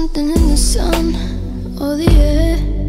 something in the sun. Or the air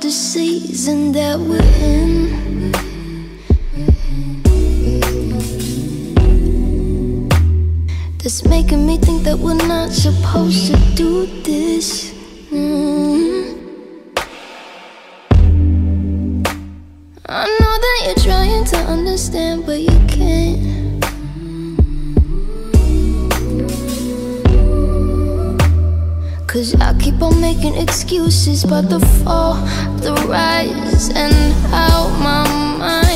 the season that we're in. That's making me think that we're not supposed to do this. People making excuses but the fall, the rise, and how my mind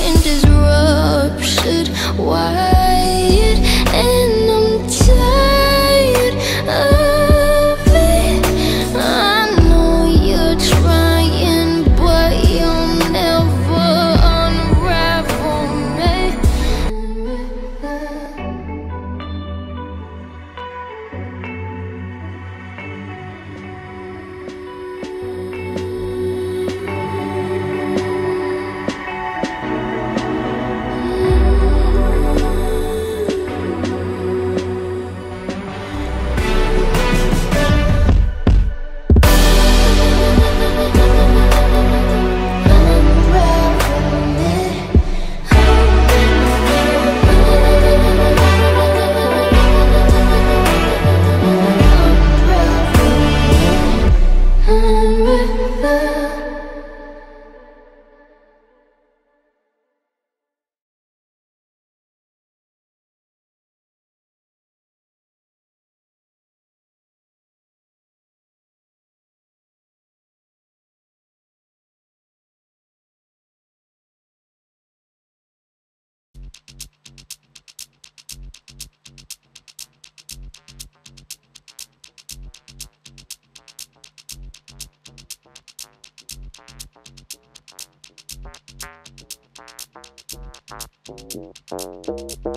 Thank you.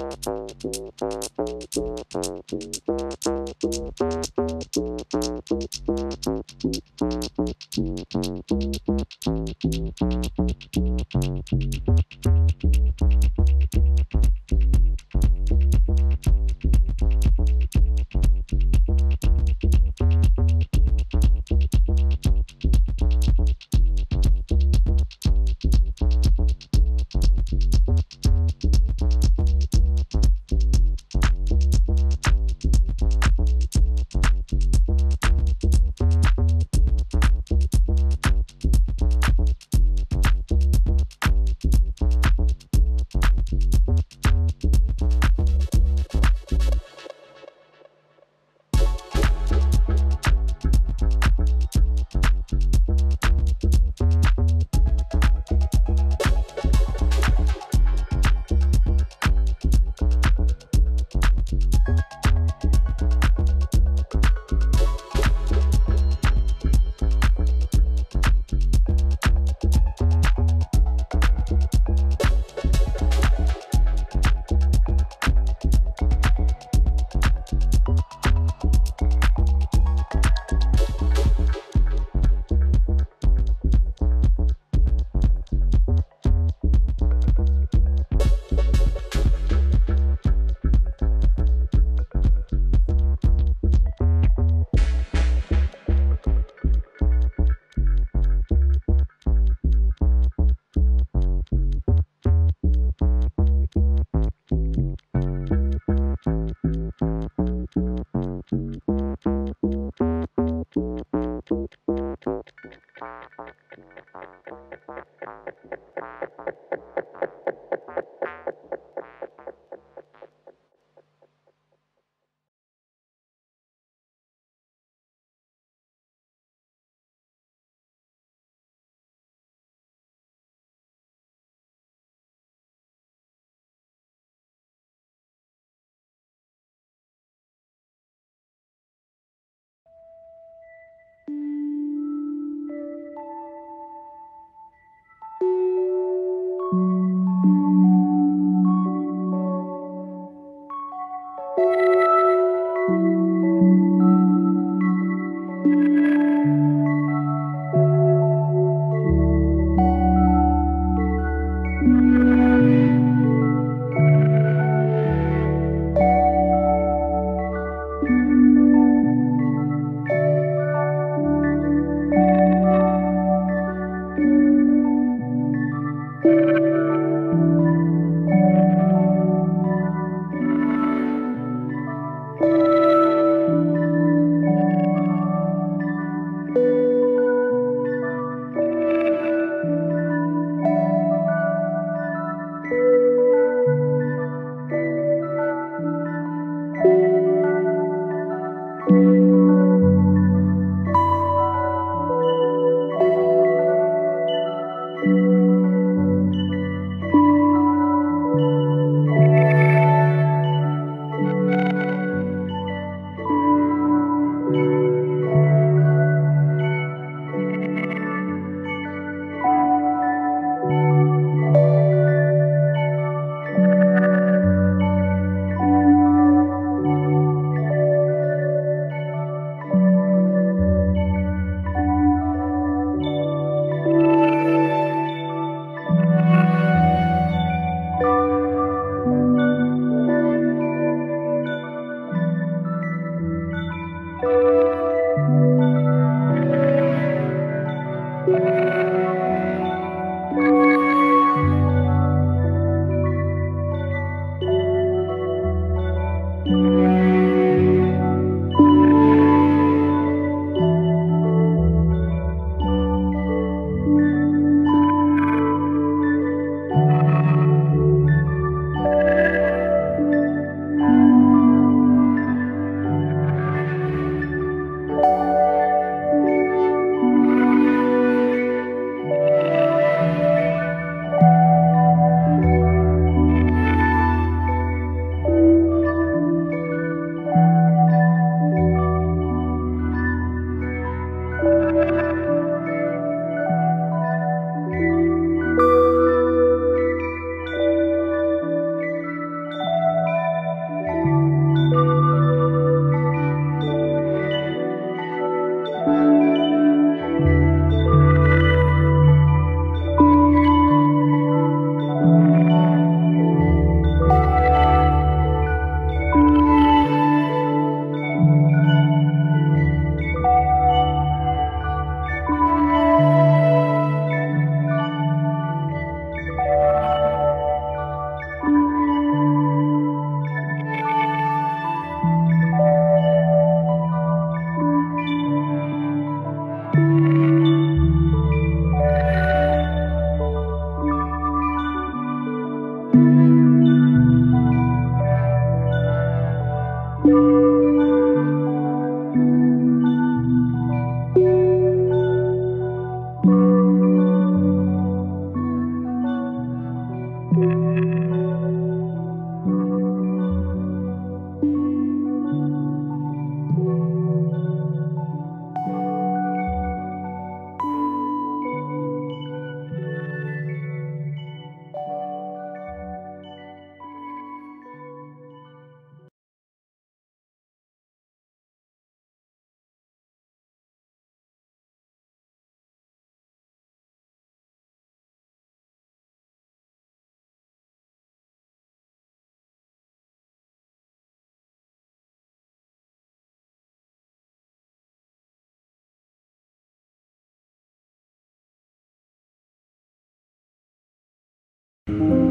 thank -hmm. you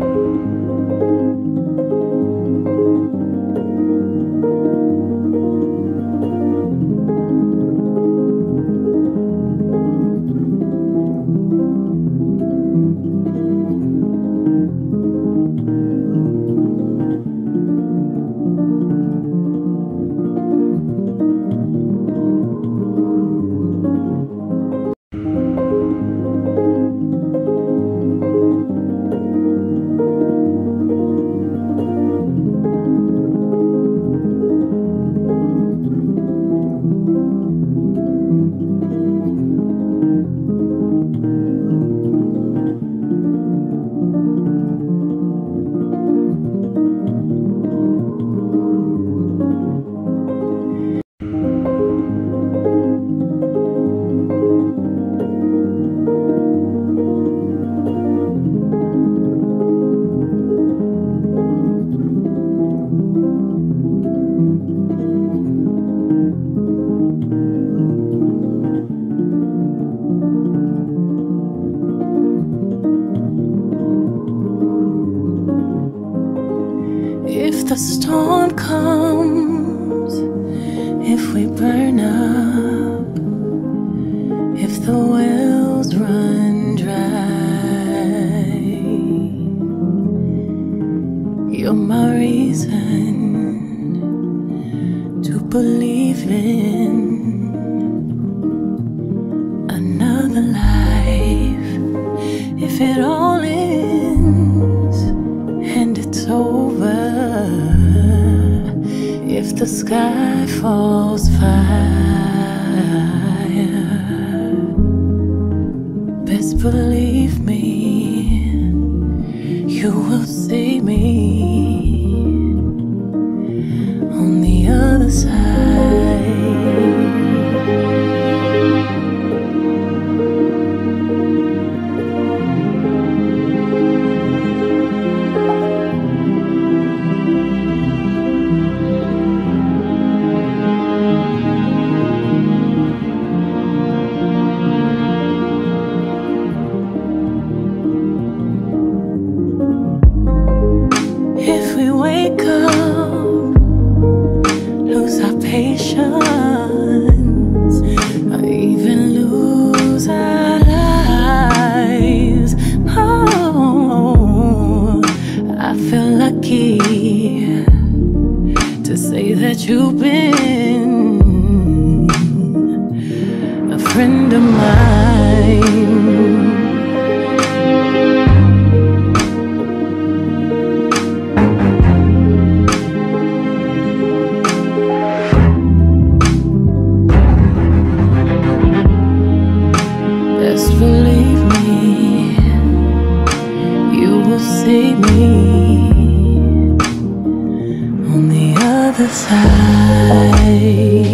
comes if we burn up, if the wells run dry. You're my reason to believe in. the sky falls fast. 在。